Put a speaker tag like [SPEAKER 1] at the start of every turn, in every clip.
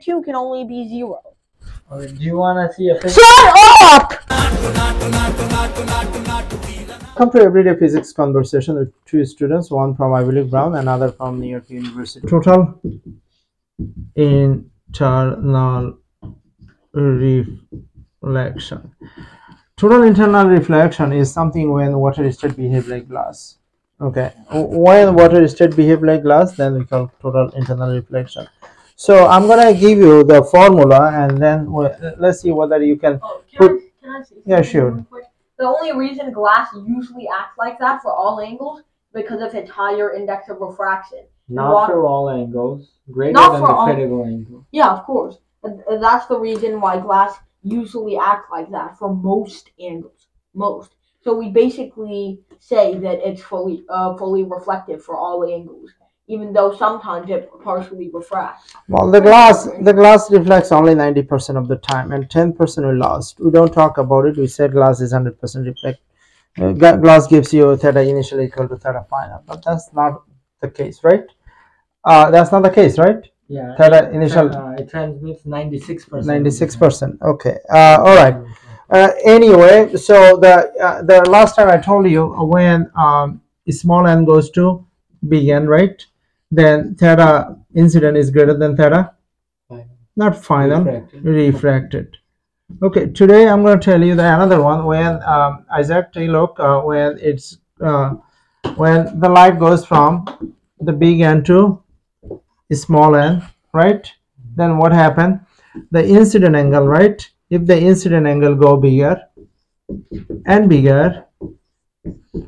[SPEAKER 1] 2 can only be 0.
[SPEAKER 2] Okay, do you want to see a physics?
[SPEAKER 1] Shut up!
[SPEAKER 3] Welcome to Everyday Physics Conversation with two students, one from Ivy League Brown, another from New York University. Total internal reflection. Total internal reflection is something when water state behave like glass. Okay, when water state behave like glass, then we call total internal reflection. So I'm gonna give you the formula, and then we- let's see whether you can.
[SPEAKER 1] Oh, can,
[SPEAKER 3] Put-
[SPEAKER 1] I, can I say
[SPEAKER 3] Yeah, sure.
[SPEAKER 1] The only reason glass usually acts like that for all angles because of its higher index of refraction.
[SPEAKER 2] Not
[SPEAKER 1] Water-
[SPEAKER 2] for all angles. Greater than the critical angle.
[SPEAKER 1] Yeah, of course. And- and That's the reason why glass usually acts like that for most angles. Most. So we basically say that it's fully uh, fully reflective for all angles, even though sometimes it partially refracts.
[SPEAKER 3] Well, the glass the glass reflects only 90% of the time, and 10% we lost. We don't talk about it. We said glass is 100% reflect. Uh, glass gives you theta initial equal to theta final, but that's not the case, right? Uh, that's not the case, right?
[SPEAKER 2] Yeah.
[SPEAKER 3] Theta initial
[SPEAKER 2] Uh, it transmits 96%.
[SPEAKER 3] 96%. Okay. Uh, all right. Uh, anyway, so the uh, the last time I told you uh, when um, small n goes to big N, right? Then theta incident is greater than theta, not final,
[SPEAKER 2] Refracted.
[SPEAKER 3] refracted. Okay, today I'm going to tell you the another one when um, Isaac look uh, when it's uh, when the light goes from the big N to small n, right? Then what happened? The incident angle, right? If the incident angle go bigger and bigger,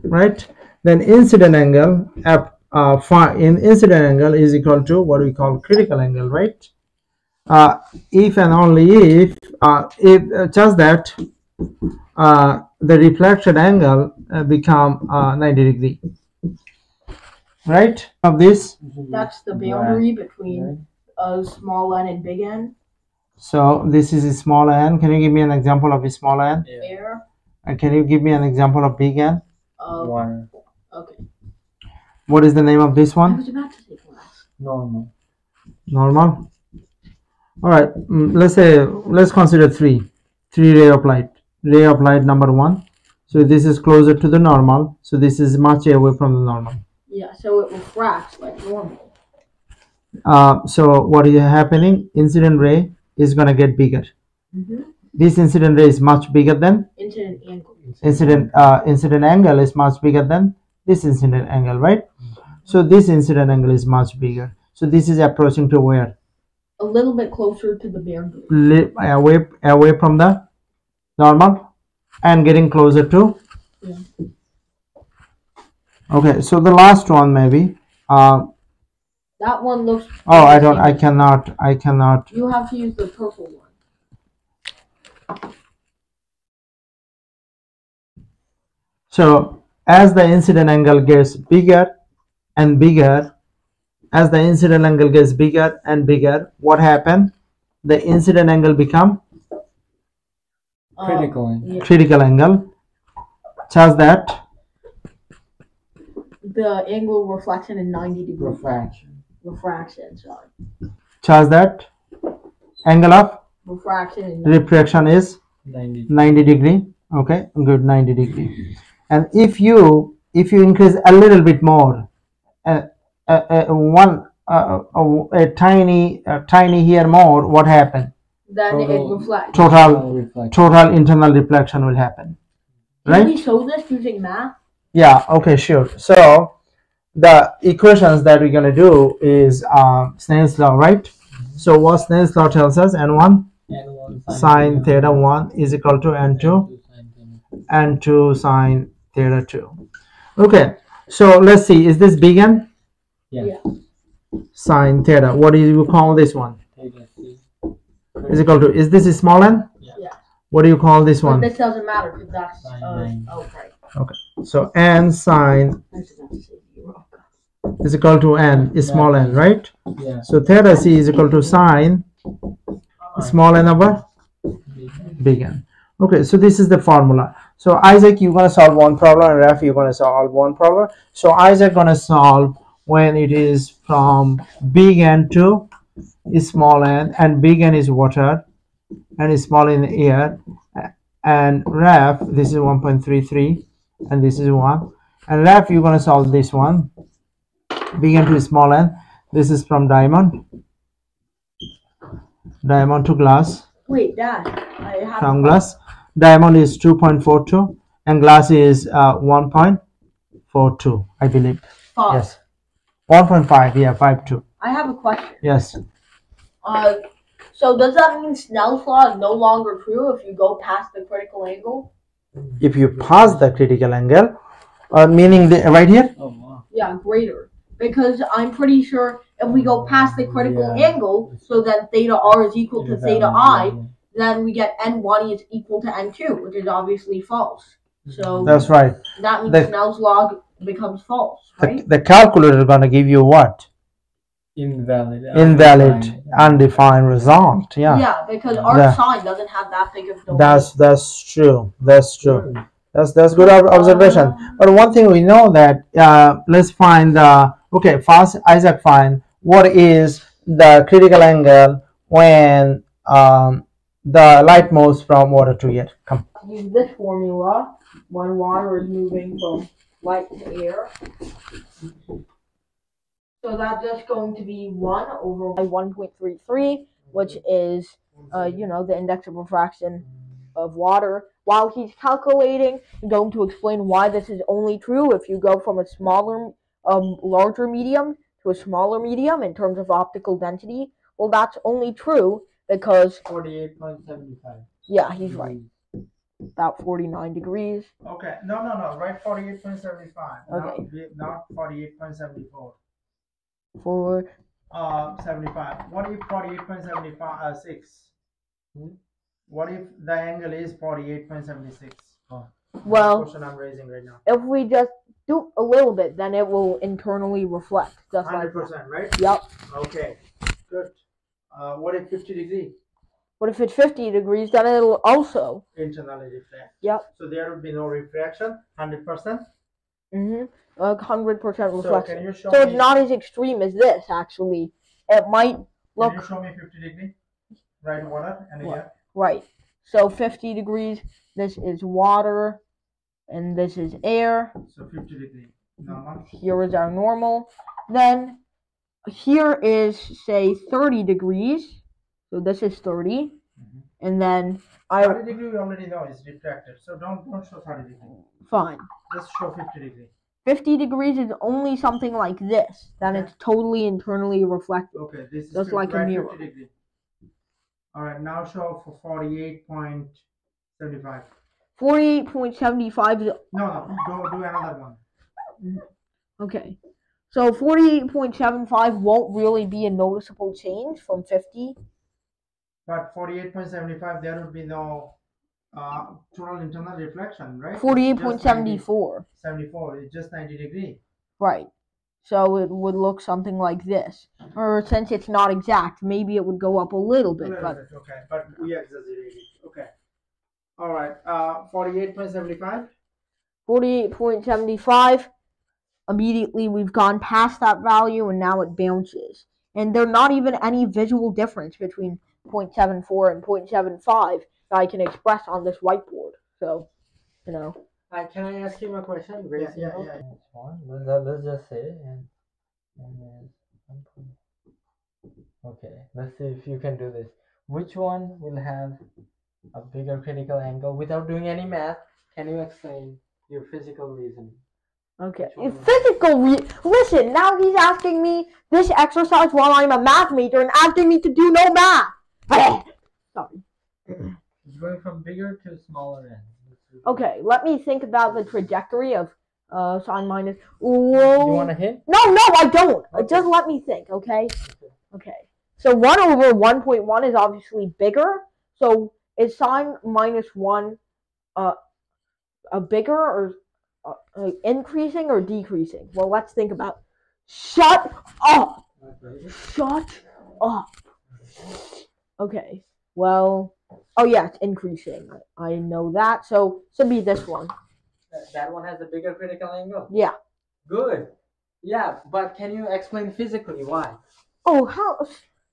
[SPEAKER 3] right? Then incident angle up uh, phi in incident angle is equal to what we call critical angle, right? Uh, if and only if uh, if uh, just that uh, the reflected angle uh, become uh, 90 degree, right? Of this,
[SPEAKER 1] That's the boundary between a small n and big n.
[SPEAKER 3] so this is a small n. Can you give me an example of a small n?
[SPEAKER 2] Yeah.
[SPEAKER 1] Air.
[SPEAKER 3] And can you give me an example of big n?
[SPEAKER 1] Uh,
[SPEAKER 2] Water.
[SPEAKER 1] okay.
[SPEAKER 3] What is the name of this one?
[SPEAKER 1] was about to say glass.
[SPEAKER 2] Normal.
[SPEAKER 3] Normal. All right. mm, Let's say let's consider three, three ray of light. Ray of light number one. So this is closer to the normal. So this is much away from the normal.
[SPEAKER 1] Yeah, so it refracts like normal.
[SPEAKER 3] Uh, so what is happening? Incident ray is gonna get bigger.
[SPEAKER 1] Mm-hmm.
[SPEAKER 3] This incident ray is much bigger than
[SPEAKER 1] Incident angle.
[SPEAKER 3] incident uh, incident angle is much bigger than this incident angle, right? So this incident angle is much bigger. So this is approaching to where?
[SPEAKER 1] A little bit closer to the boundary.
[SPEAKER 3] Li- away away from the normal and getting closer to.
[SPEAKER 1] Yeah.
[SPEAKER 3] Okay, so the last one maybe. Uh,
[SPEAKER 1] That one looks.
[SPEAKER 3] oh, I don't. I cannot. I cannot.
[SPEAKER 1] You have to use the purple one.
[SPEAKER 3] So as the incident angle gets bigger and bigger, as the incident angle gets bigger and bigger, what happened? The incident angle become
[SPEAKER 1] Uh,
[SPEAKER 2] Critical angle.
[SPEAKER 1] yeah,
[SPEAKER 3] critical angle. Such that
[SPEAKER 1] the angle of reflection in 90 degree
[SPEAKER 2] Refraction.
[SPEAKER 1] refraction. Sorry.
[SPEAKER 3] such that angle of
[SPEAKER 1] Refraction in
[SPEAKER 3] refraction is
[SPEAKER 2] 90.
[SPEAKER 3] 90 degree okay good 90 degree and if you if you increase a little bit more uh, uh, uh, one uh, uh, a tiny uh, tiny here more what happened?
[SPEAKER 1] Then
[SPEAKER 2] Total-
[SPEAKER 1] it reflects.
[SPEAKER 3] total total internal reflection will happen right?
[SPEAKER 1] Can we show this using math?
[SPEAKER 3] yeah okay sure. So the equations that we're going to do is um, Snell's law right? So what Snell's law tells us n1
[SPEAKER 2] N1
[SPEAKER 3] sine theta 1 is equal to n2
[SPEAKER 2] N2 sine theta.
[SPEAKER 3] and 2 sine theta 2 okay so let's see is this big n
[SPEAKER 2] Yeah.
[SPEAKER 1] Yeah.
[SPEAKER 3] sine theta what do you call this one
[SPEAKER 2] Theta C.
[SPEAKER 3] is equal to is this a small n
[SPEAKER 1] Yeah.
[SPEAKER 3] what do you call this
[SPEAKER 1] But
[SPEAKER 3] one
[SPEAKER 1] this doesn't matter because that's.
[SPEAKER 2] Sine
[SPEAKER 1] Uh,
[SPEAKER 2] nine.
[SPEAKER 1] oh, right.
[SPEAKER 3] so n sine
[SPEAKER 1] I was about to say zero.
[SPEAKER 3] is equal to n is small n right
[SPEAKER 2] Yeah.
[SPEAKER 3] so theta c is equal to sine small n over big n okay so this is the formula so isaac you're going to solve one problem and raf you're going to solve one problem so isaac going to solve when it is from big n to small n and big N is water and is small in the air and ref this is 1.33 and this is 1 and ref you're going to solve this one big N to small n this is from diamond diamond to glass
[SPEAKER 1] Wait, Dad. I have.
[SPEAKER 3] from glass diamond is 2.42 and glass is uh, 1.42 i believe
[SPEAKER 1] Five.
[SPEAKER 3] yes 1.5 yeah 5.2
[SPEAKER 1] I have a question.
[SPEAKER 3] yes
[SPEAKER 1] Uh, so does that mean Snell's law is no longer true if you go past the critical angle?
[SPEAKER 3] if you pass the critical angle uh, meaning the, right here
[SPEAKER 2] Oh wow.
[SPEAKER 1] Yeah, greater. Because I'm pretty sure if we go past the critical
[SPEAKER 2] Yeah.
[SPEAKER 1] angle, so that theta r is equal to
[SPEAKER 2] Yeah,
[SPEAKER 1] theta
[SPEAKER 2] that one,
[SPEAKER 1] i, then we get n1 is equal to n2, which is obviously false. So
[SPEAKER 3] that's right
[SPEAKER 1] that means
[SPEAKER 3] the-
[SPEAKER 1] Snell's law becomes false,
[SPEAKER 3] the,
[SPEAKER 1] right?
[SPEAKER 3] the calculator gonna give you what.
[SPEAKER 2] Invalid.
[SPEAKER 3] invalid
[SPEAKER 2] undefined.
[SPEAKER 3] undefined result yeah, Yeah,
[SPEAKER 1] because our
[SPEAKER 3] Yeah.
[SPEAKER 1] sine doesn't have that big of a
[SPEAKER 3] that's that's true that's true
[SPEAKER 2] Good.
[SPEAKER 3] that's that's good ob- observation but one thing we know that uh, let's find the okay first isaac find what is the critical angle when um, the light moves from water to air come
[SPEAKER 1] use this formula when water is moving from light to air. So that's just going to be 1 over 1.33, which is, uh, you know, the index of refraction of water. While he's calculating, I'm going to explain why this is only true if you go from a smaller, um, larger medium to a smaller medium in terms of optical density. Well, that's only true because,
[SPEAKER 2] Forty-eight point seventy-five.
[SPEAKER 1] yeah, he's right, about 49 degrees.
[SPEAKER 3] okay no no no right 48.75
[SPEAKER 1] Okay.
[SPEAKER 3] not 48.74
[SPEAKER 1] For
[SPEAKER 3] uh 75 what if 48.75 uh 6
[SPEAKER 2] Hmm?
[SPEAKER 3] what if the angle is 48.76
[SPEAKER 2] Oh.
[SPEAKER 1] well,
[SPEAKER 3] question i'm raising right now
[SPEAKER 1] if we just do a little bit, then it will internally reflect, just like that.
[SPEAKER 3] 100% right
[SPEAKER 1] Yep.
[SPEAKER 3] okay good uh what if 50 degree
[SPEAKER 1] But if it's 50 degrees, then it'll also.
[SPEAKER 3] internally reflect
[SPEAKER 1] Yep.
[SPEAKER 3] so there would be no refraction 100%
[SPEAKER 1] Mm-hmm. Percent
[SPEAKER 3] so
[SPEAKER 1] reflection.
[SPEAKER 3] can you show
[SPEAKER 1] So
[SPEAKER 3] me
[SPEAKER 1] it's not as extreme as this. Actually, it might look.
[SPEAKER 3] can you show me 50 degree right water and air
[SPEAKER 1] right. So 50 degrees. This is water, and this is air.
[SPEAKER 3] so 50 degree normal
[SPEAKER 1] Here is our normal. Then here is say 30 degrees. So this is 30,
[SPEAKER 3] Mhm.
[SPEAKER 1] and then I
[SPEAKER 3] 30 degree we already know is refracted so don't don't show 30 degree
[SPEAKER 1] fine.
[SPEAKER 3] just show 50 degree
[SPEAKER 1] 50 degrees is only something like this. Then it's totally internally reflective.
[SPEAKER 3] Okay, this is
[SPEAKER 1] Just
[SPEAKER 3] 50
[SPEAKER 1] like a mirror.
[SPEAKER 3] All right, now show for 48.75.
[SPEAKER 1] 48.75 is
[SPEAKER 3] No, no, do, do another one.
[SPEAKER 1] okay. So 48.75 won't really be a noticeable change from 50.
[SPEAKER 3] But 48.75, there would be no uh, total internal reflection, right? It's just 90
[SPEAKER 1] 48.74.
[SPEAKER 3] 74, it's just 90 degree.
[SPEAKER 1] Right. So it would look something like this. Or since it's not exact, maybe it would go up a little
[SPEAKER 3] A
[SPEAKER 1] bit,
[SPEAKER 3] little
[SPEAKER 1] but
[SPEAKER 3] bit, okay, but we exaggerate it. Okay. All right, uh, 48.75.
[SPEAKER 1] 48.75 immediately we've gone past that value and now it bounces and there's not even any visual difference between 0.74 and 0.75 that i can express on this whiteboard so you know
[SPEAKER 2] Uh, can I ask him a question? Very
[SPEAKER 3] Yeah, yeah, yeah.
[SPEAKER 2] One. Let's, uh, let's just say and and then. Okay, let's see if you can do this. Which one will have a bigger critical angle without doing any math? Can you explain your physical reasoning?
[SPEAKER 1] okay
[SPEAKER 2] Which
[SPEAKER 1] physical re- listen now he's asking me this exercise while i'm a math major and asking me to do no math sorry
[SPEAKER 2] It's going from bigger to smaller end.
[SPEAKER 1] Okay let me think about the trajectory of uh sine minus
[SPEAKER 2] You want a hint?
[SPEAKER 1] No, no, I don't. Uh,
[SPEAKER 2] Okay.
[SPEAKER 1] Just let me think, okay?
[SPEAKER 2] Okay.
[SPEAKER 1] Okay. So 1 over 1.1 is obviously bigger. So is sine minus 1 uh, a bigger or uh, uh, increasing or decreasing? Well, let's think about Shut up! Shut up! Okay. Well, oh yeah, it's increasing. I know that. So, should be this one.
[SPEAKER 2] That, one has a bigger critical angle.
[SPEAKER 1] Yeah.
[SPEAKER 2] Good. Yeah, but can you explain physically why?
[SPEAKER 1] Oh, how?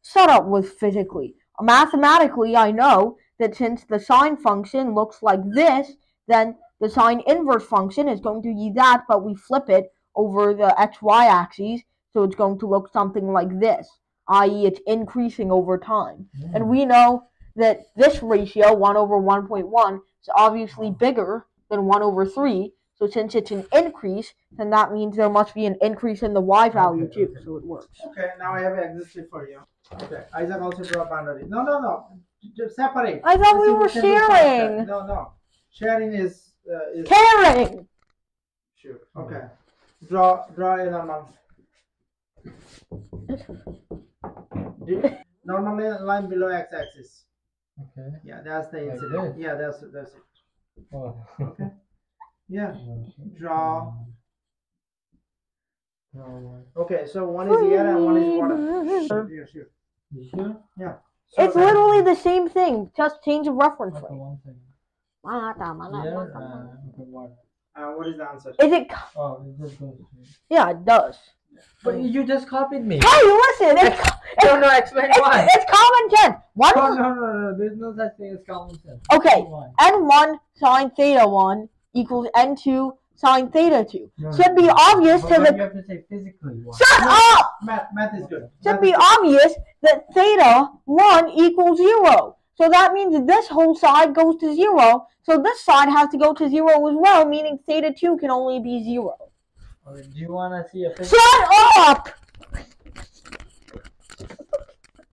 [SPEAKER 1] Shut up with physically. Mathematically, I know that since the sine function looks like this, then the sine inverse function is going to be that, but we flip it over the xy axis, so it's going to look something like this, i.e. it's increasing over time. And we know that this ratio, 1 over 1.1, is obviously bigger than 1 over 3. So since it's an increase, then that means there must be an increase in the y value
[SPEAKER 3] Okay,
[SPEAKER 1] too.
[SPEAKER 3] okay.
[SPEAKER 1] So it works.
[SPEAKER 3] Okay, now I have existed for you. Okay, Isaac also draw boundary. No, no, no. Just separate.
[SPEAKER 1] I thought
[SPEAKER 3] Let's
[SPEAKER 1] we were
[SPEAKER 3] who can do faster.
[SPEAKER 1] sharing.
[SPEAKER 3] No, no. Sharing is uh, is
[SPEAKER 1] Caring!
[SPEAKER 3] sure. Okay. Draw draw a normal. Do- Normal line below x-axis.
[SPEAKER 2] Okay.
[SPEAKER 3] Yeah, that's the
[SPEAKER 2] Like
[SPEAKER 3] incident.
[SPEAKER 2] this?
[SPEAKER 3] Yeah, that's that's it.
[SPEAKER 2] Oh.
[SPEAKER 3] Okay. Yeah.
[SPEAKER 2] Okay.
[SPEAKER 3] Draw.
[SPEAKER 2] Draw.
[SPEAKER 3] Okay, so one is air and one is water. Sure, sure, sure.
[SPEAKER 2] You sure?
[SPEAKER 3] So
[SPEAKER 1] It's literally the same thing, just change of reference
[SPEAKER 2] Okay,
[SPEAKER 1] rate.
[SPEAKER 2] one second.
[SPEAKER 1] Is
[SPEAKER 2] Here, uh, okay, water.
[SPEAKER 3] Uh, what is the answer?
[SPEAKER 1] Is it?
[SPEAKER 2] Oh, it just goes.
[SPEAKER 1] Yeah, it does.
[SPEAKER 2] But you just copied me.
[SPEAKER 1] Hey, listen! It's,
[SPEAKER 2] I don't know. Explain
[SPEAKER 1] it's,
[SPEAKER 2] why.
[SPEAKER 1] it's common sense. One oh,
[SPEAKER 2] No, no, no, no. There's no such thing as common sense.
[SPEAKER 1] Okay.
[SPEAKER 2] Why?
[SPEAKER 1] n1 sine theta 1 equals n2 sine theta 2.
[SPEAKER 2] No,
[SPEAKER 1] Should
[SPEAKER 2] no,
[SPEAKER 1] be
[SPEAKER 2] no.
[SPEAKER 1] obvious
[SPEAKER 2] But
[SPEAKER 1] to
[SPEAKER 2] then
[SPEAKER 1] the
[SPEAKER 2] You have to say physically why.
[SPEAKER 1] Shut up!
[SPEAKER 3] Math, math is good.
[SPEAKER 1] Should
[SPEAKER 3] Math
[SPEAKER 1] be
[SPEAKER 3] is good.
[SPEAKER 1] obvious that theta 1 equals 0. So that means that this whole side goes to 0. So this side has to go to 0 as well, meaning theta 2 can only be 0.
[SPEAKER 2] Okay, do you want to see a physical?
[SPEAKER 1] Shut up!